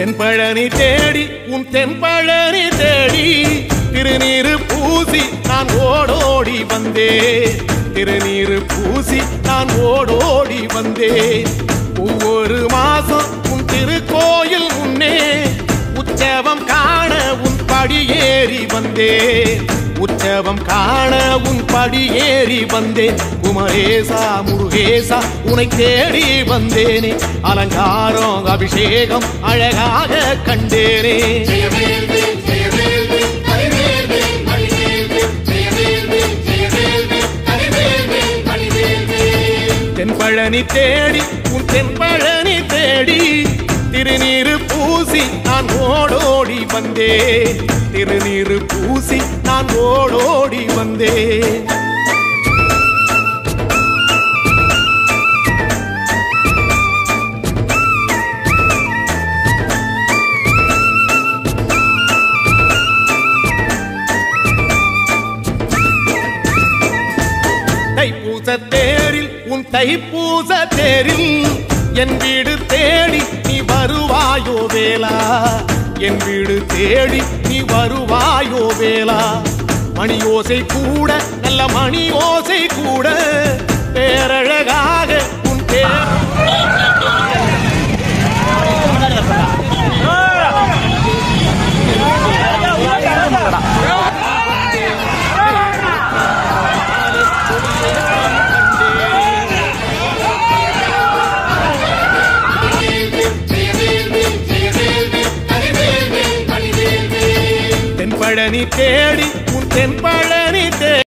தென்பழனி தேடி உன் தென்பழனி தேடி திருநீரு பூசி நான் ஓடோடி வந்தேன் திருநீரு பூசி நான் ஓடோடி வந்தேன் ஒவ்வொரு மாசம் உன் திருக்கோயில் முன்னே உற்சவம் காண உன் படியேறி வந்தேன் உற்சவம் காண உன் படி ஏறி வந்தேன். குமரேசா முருகேசா உனை தேடி வந்தேனே. அலங்காரம் அபிஷேகம் அழகாக கண்டேனே. தென்பழனி தேடி உன் தென்பழனி தேடி திருநீரு பூசி நான் ஓடோ வந்தேன். திருநீரு பூசி நான் ஓடோடி வந்தேன். தைப்பூச தேரில் உன் தைப்பூச தேரில் என் வீடு தேடி நீ வருவாயோ வேலா என் வீடு தேடி நீ வருவாயோ வேலா மணி ஓசை கூட நல்ல மணி ஓசை கூட. பழனி தேடி உன் தென் பழனி தேடி